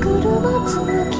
車月重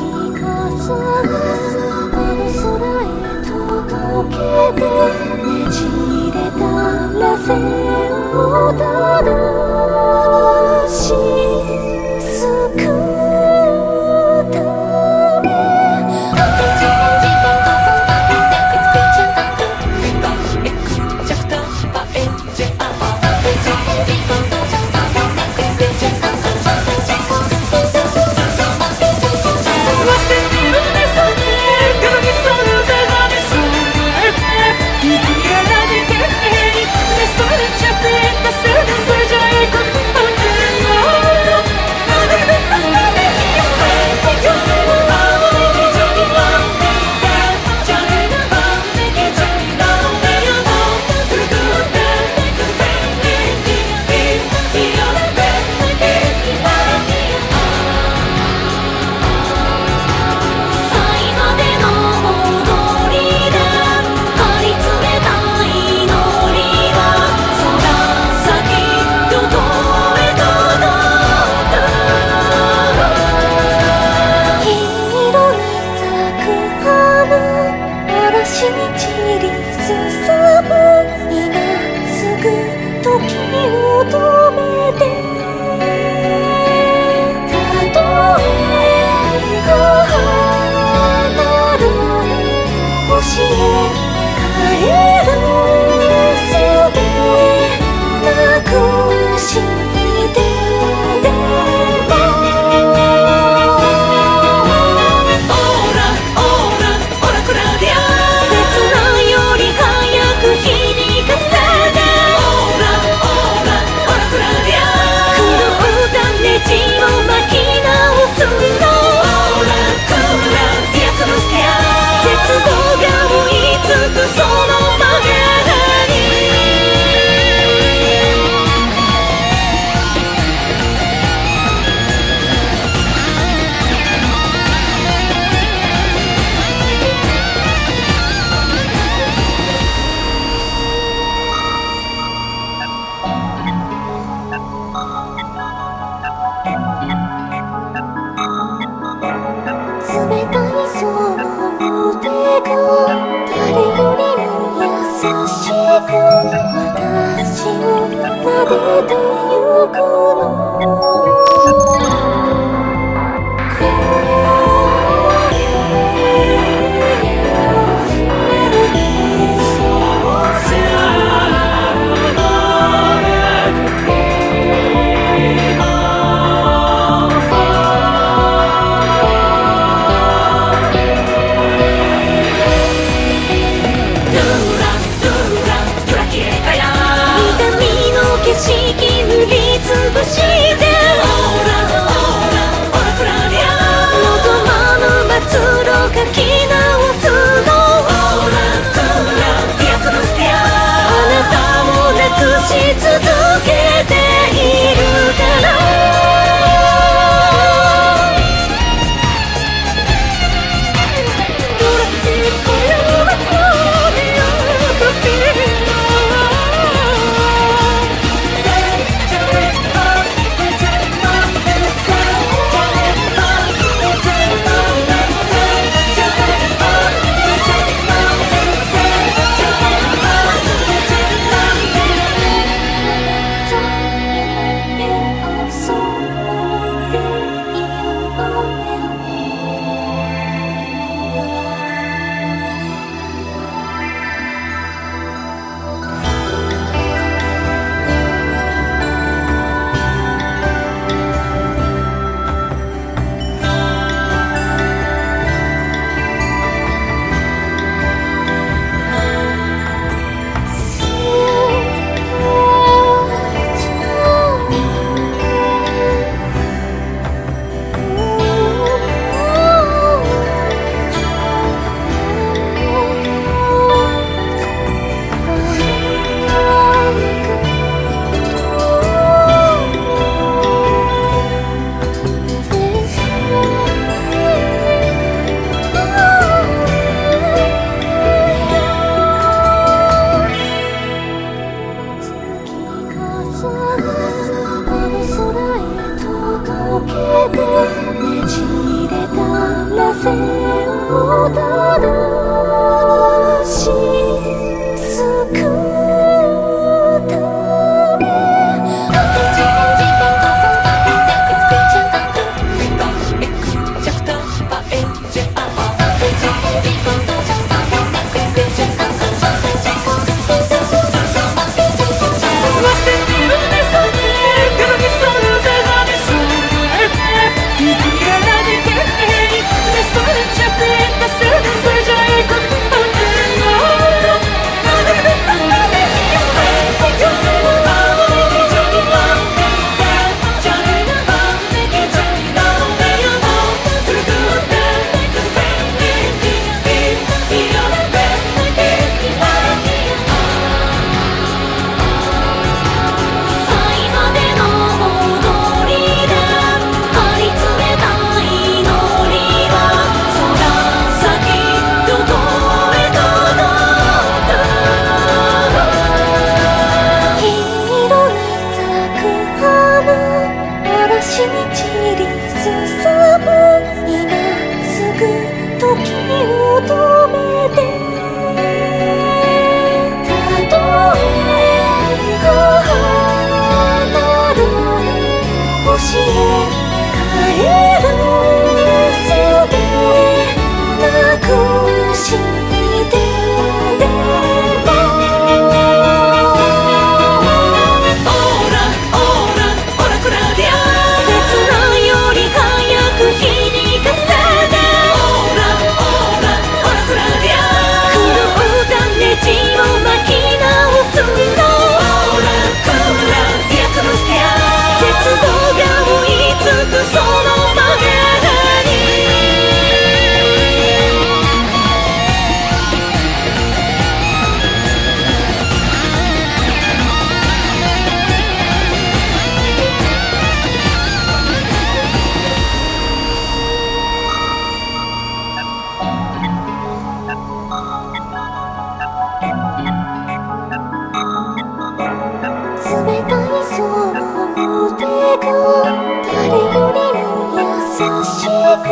You.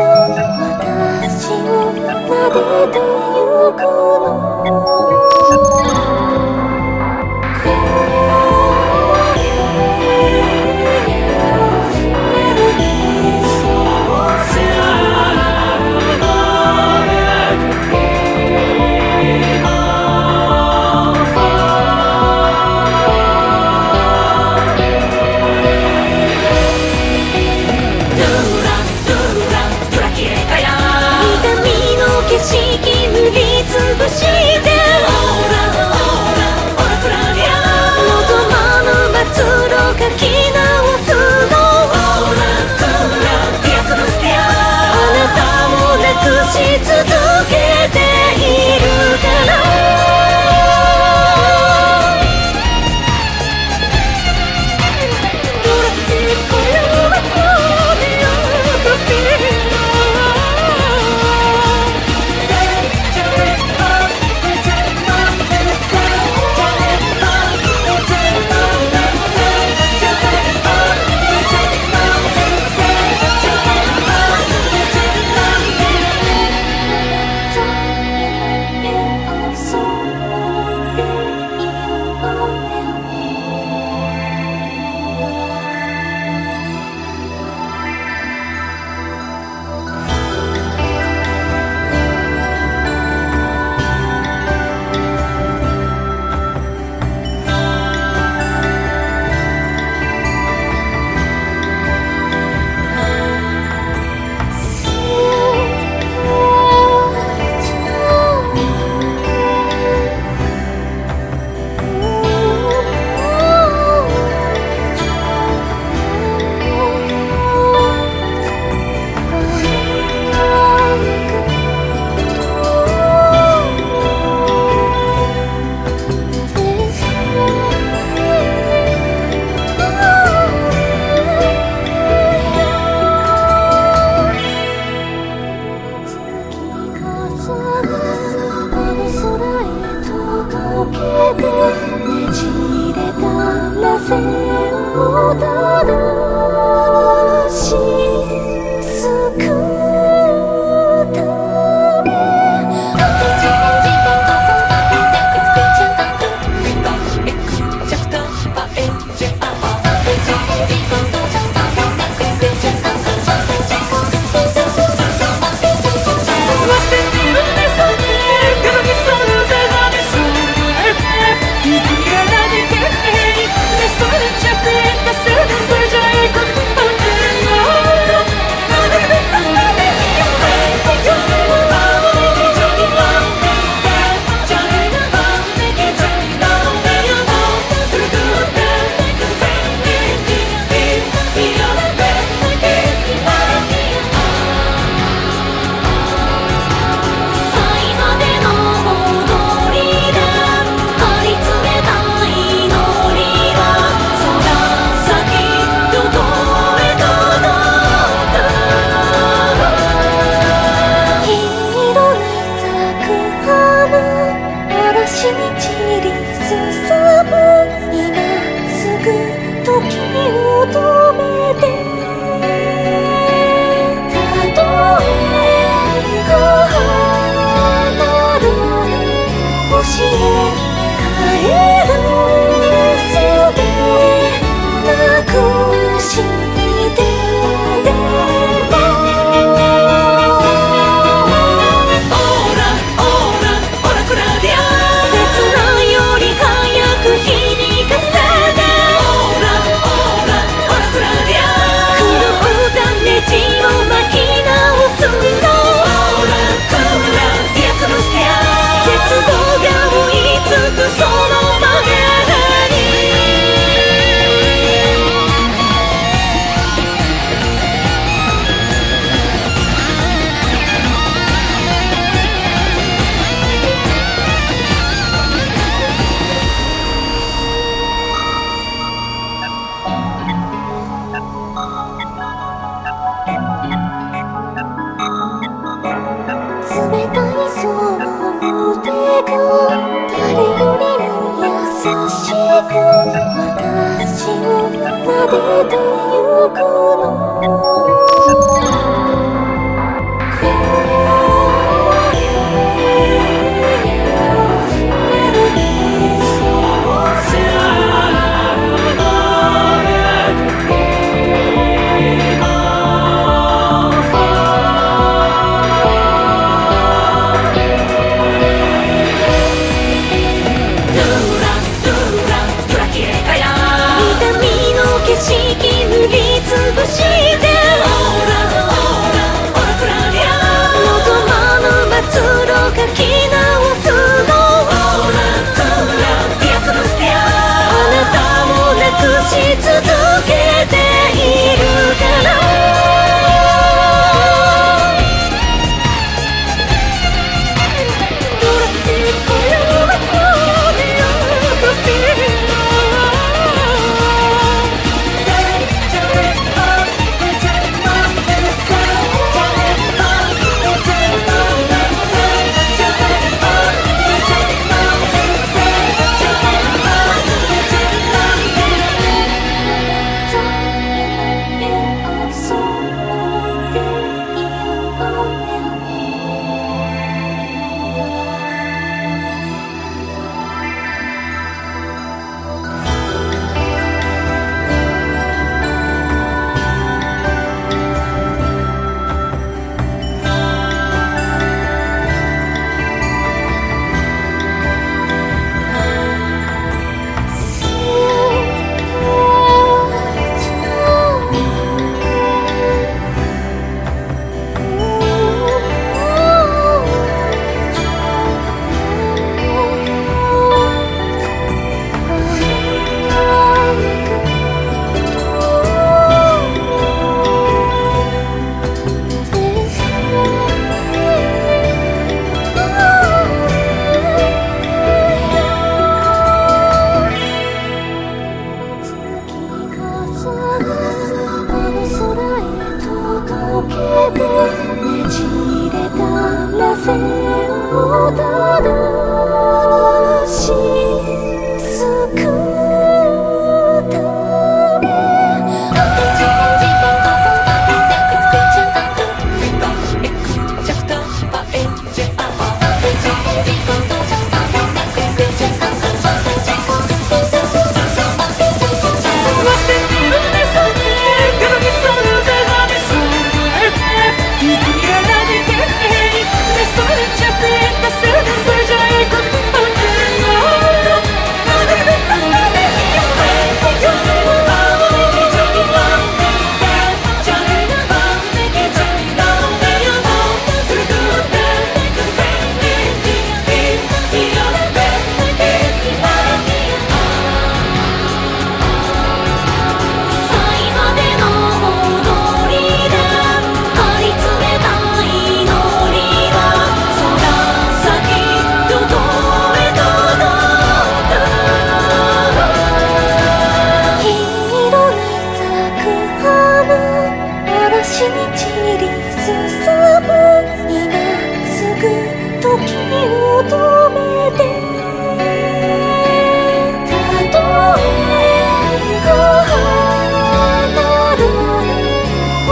私を撫でてゆくの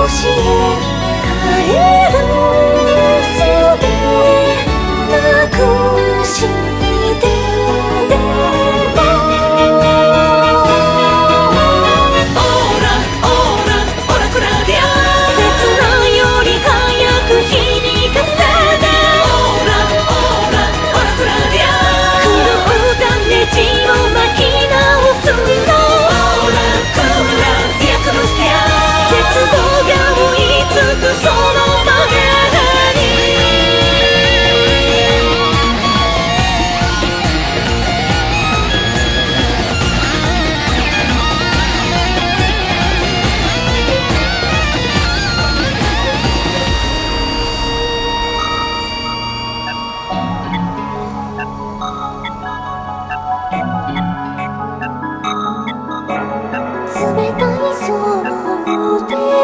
へ帰るすべ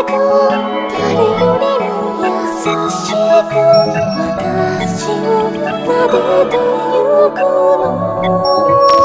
誰よりも優しく私を撫でてゆくの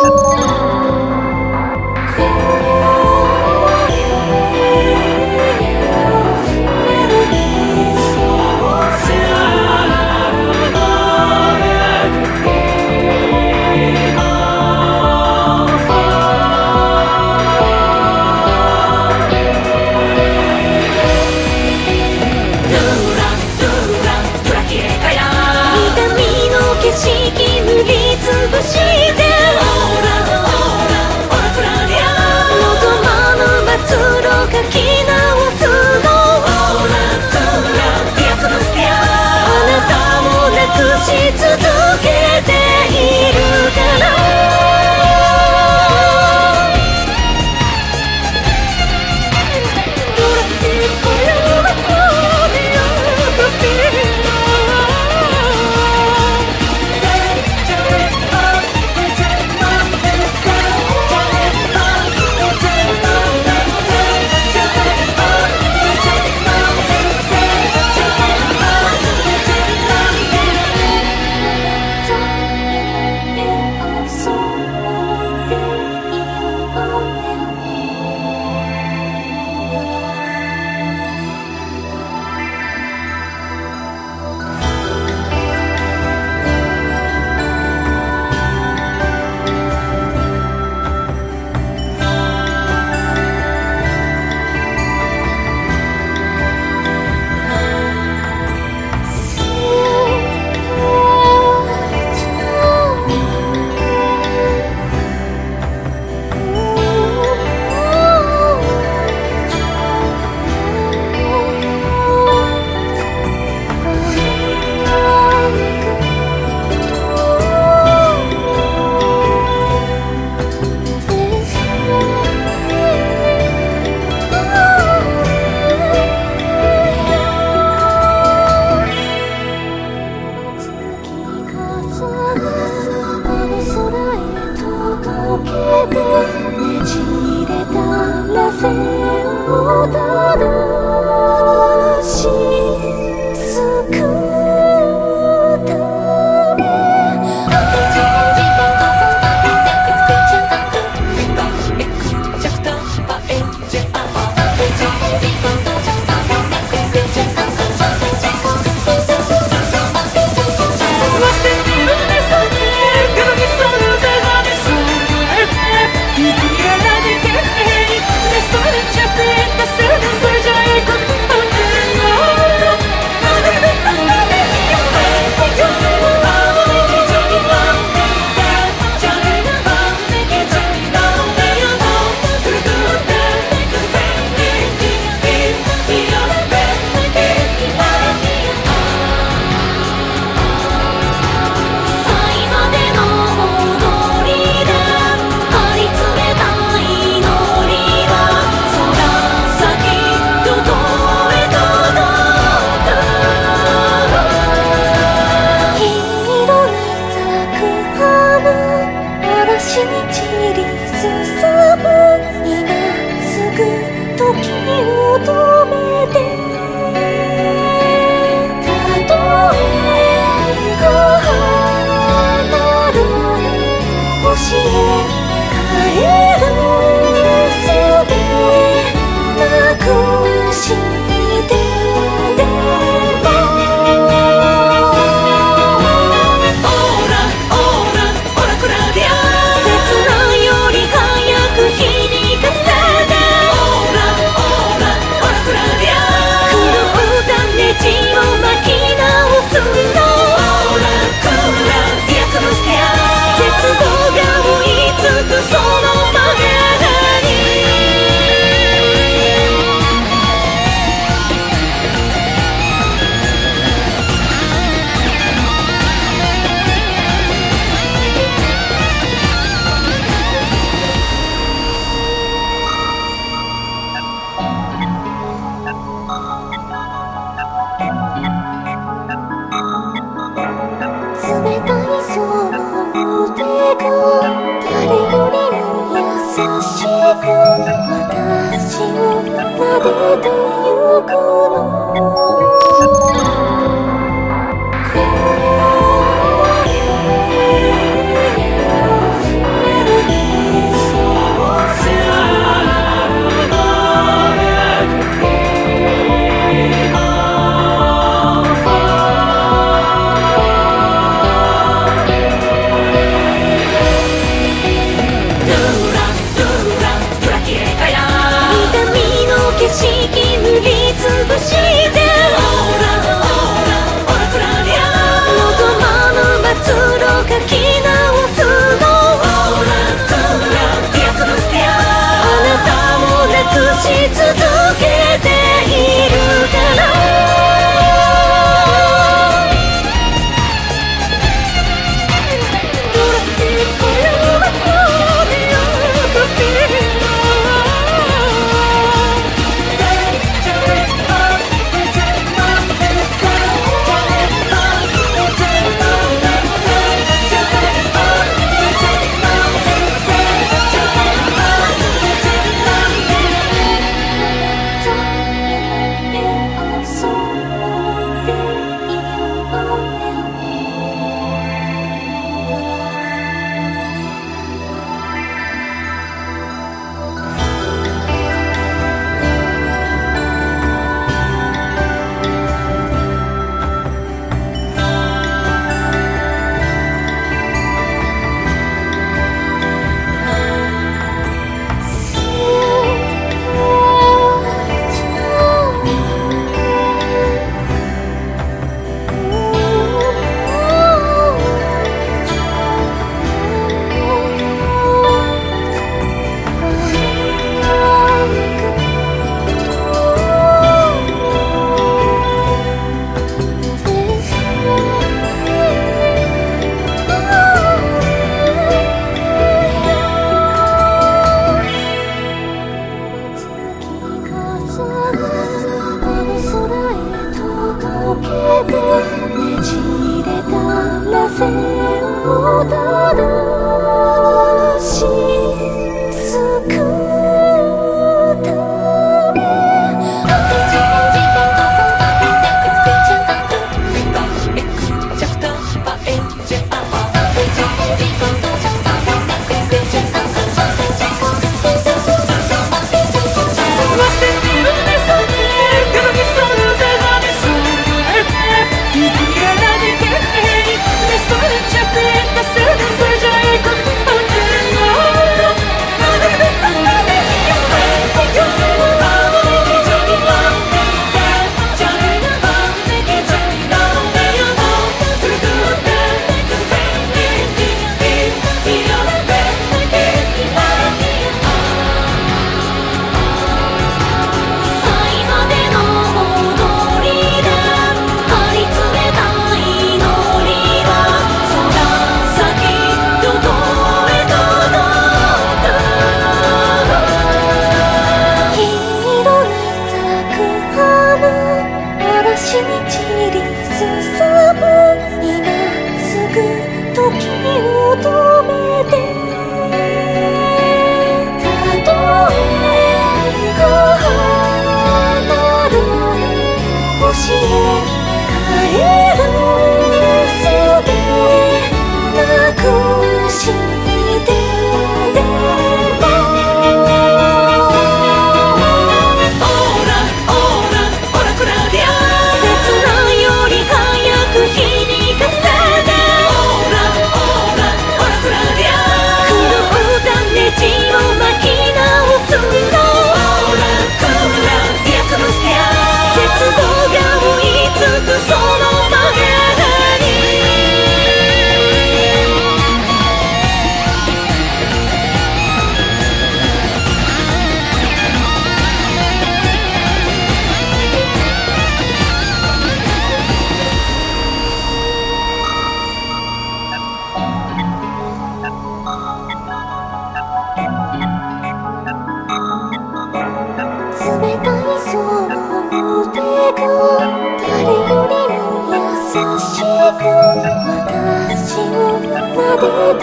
撫